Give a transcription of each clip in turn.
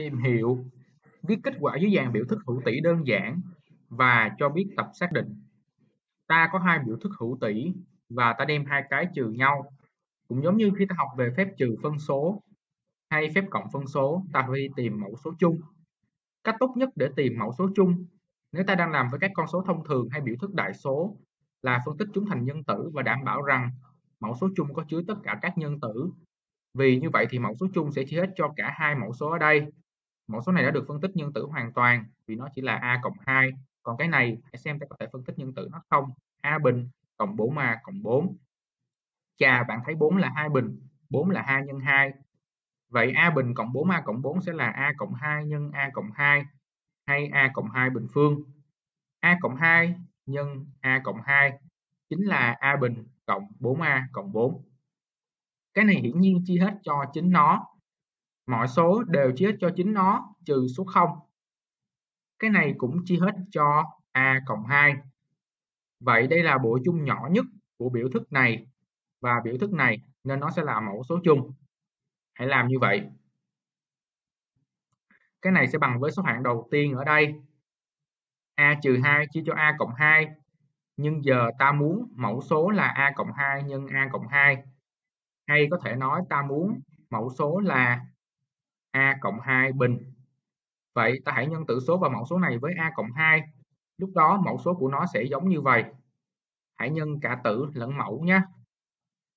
tìm hiểu, viết kết quả dưới dạng biểu thức hữu tỷ đơn giản và cho biết tập xác định. Ta có hai biểu thức hữu tỷ và ta đem hai cái trừ nhau. Cũng giống như khi ta học về phép trừ phân số hay phép cộng phân số, ta phải tìm mẫu số chung. Cách tốt nhất để tìm mẫu số chung nếu ta đang làm với các con số thông thường hay biểu thức đại số là phân tích chúng thành nhân tử và đảm bảo rằng mẫu số chung có chứa tất cả các nhân tử. Vì như vậy thì mẫu số chung sẽ chia hết cho cả hai mẫu số ở đây. Mẫu số này đã được phân tích nhân tử hoàn toàn vì nó chỉ là a cộng 2. Còn cái này hãy xem ta có thể phân tích nhân tử nó không. a bình cộng 4a cộng 4. Chà, bạn thấy 4 là 2 bình, 4 là 2 nhân 2. Vậy a bình cộng 4a cộng 4 sẽ là a cộng 2 nhân a cộng 2 hay a cộng 2 bình phương. a cộng 2 nhân a cộng 2 chính là a bình cộng 4a cộng 4. Cái này hiển nhiên chia hết cho chính nó. Mọi số đều chia hết cho chính nó, trừ số 0. Cái này cũng chia hết cho a cộng 2. Vậy đây là bộ chung nhỏ nhất của biểu thức này và biểu thức này nên nó sẽ là mẫu số chung. Hãy làm như vậy. Cái này sẽ bằng với số hạng đầu tiên ở đây. A trừ 2 chia cho A cộng 2. Nhưng giờ ta muốn mẫu số là A cộng 2 nhân A cộng 2. Hay có thể nói ta muốn mẫu số là A cộng 2 bình. Vậy ta hãy nhân tử số và mẫu số này với A cộng 2. Lúc đó mẫu số của nó sẽ giống như vậy. Hãy nhân cả tử lẫn mẫu nhé.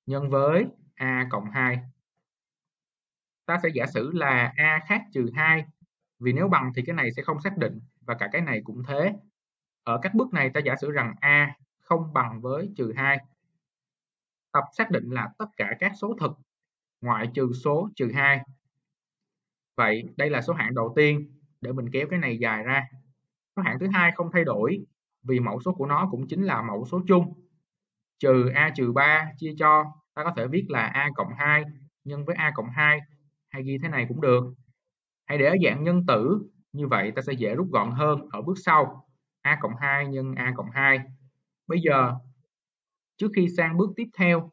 Nhân với A cộng 2. Ta sẽ giả sử là A khác trừ 2 vì nếu bằng thì cái này sẽ không xác định và cả cái này cũng thế. Ở các bước này ta giả sử rằng A không bằng với trừ 2. Tập xác định là tất cả các số thực ngoại trừ số trừ 2. Vậy đây là số hạng đầu tiên để mình kéo cái này dài ra. Số hạng thứ hai không thay đổi vì mẫu số của nó cũng chính là mẫu số chung. Trừ A trừ 3 chia cho ta có thể viết là A cộng 2 nhân với A cộng 2 hay ghi thế này cũng được. Hãy để ở dạng nhân tử, như vậy ta sẽ dễ rút gọn hơn ở bước sau. A cộng 2 nhân A cộng 2. Bây giờ, trước khi sang bước tiếp theo,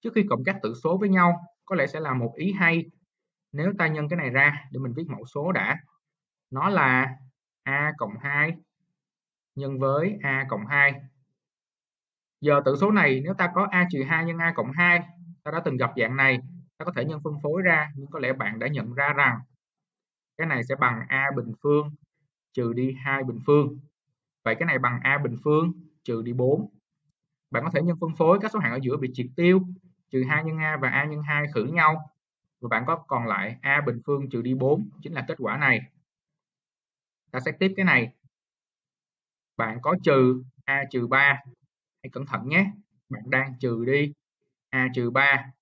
trước khi cộng các tử số với nhau, có lẽ sẽ là một ý hay nếu ta nhân cái này ra để mình viết mẫu số đã. Nó là A cộng 2 nhân với A cộng 2. Giờ tử số này nếu ta có A trừ 2 nhân A cộng 2, ta đã từng gặp dạng này, ta có thể nhân phân phối ra, nhưng có lẽ bạn đã nhận ra rằng cái này sẽ bằng a bình phương trừ đi 2 bình phương. Vậy cái này bằng a bình phương trừ đi 4. Bạn có thể nhân phân phối các số hạng ở giữa bị triệt tiêu, trừ 2 nhân a và a nhân 2 khử nhau. Và bạn có còn lại a bình phương trừ đi 4 chính là kết quả này. Ta xét tiếp cái này. Bạn có trừ a trừ 3. Hãy cẩn thận nhé. Bạn đang trừ đi a trừ 3.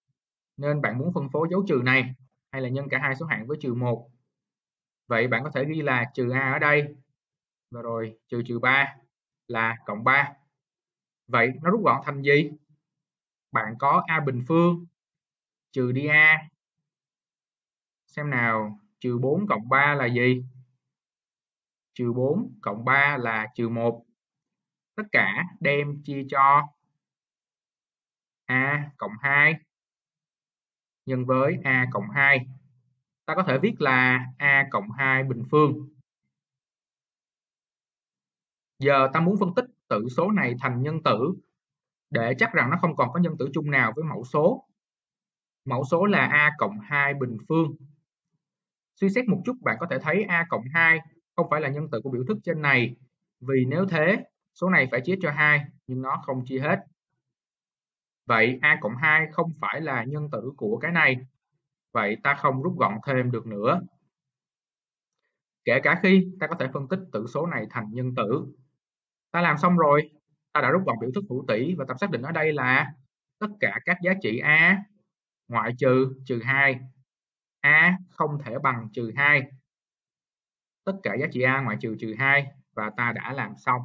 Nên bạn muốn phân phối dấu trừ này hay là nhân cả hai số hạng với trừ 1 Vậy bạn có thể ghi là trừ A ở đây và rồi trừ trừ 3 là cộng 3. Vậy nó rút gọn thành gì? Bạn có A bình phương trừ đi A. Xem nào, trừ 4 cộng 3 là gì? Trừ 4 cộng 3 là trừ 1. Tất cả đem chia cho A cộng 2 nhân với A cộng 2 ta có thể viết là a cộng 2 bình phương. Giờ ta muốn phân tích tử số này thành nhân tử để chắc rằng nó không còn có nhân tử chung nào với mẫu số. Mẫu số là a cộng 2 bình phương. Suy xét một chút bạn có thể thấy a cộng 2 không phải là nhân tử của biểu thức trên này vì nếu thế số này phải chia cho 2 nhưng nó không chia hết. Vậy a cộng 2 không phải là nhân tử của cái này Vậy ta không rút gọn thêm được nữa. Kể cả khi ta có thể phân tích tử số này thành nhân tử. Ta làm xong rồi, ta đã rút gọn biểu thức hữu tỷ và tập xác định ở đây là tất cả các giá trị A ngoại trừ trừ 2. A không thể bằng trừ 2. Tất cả giá trị A ngoại trừ trừ 2 và ta đã làm xong.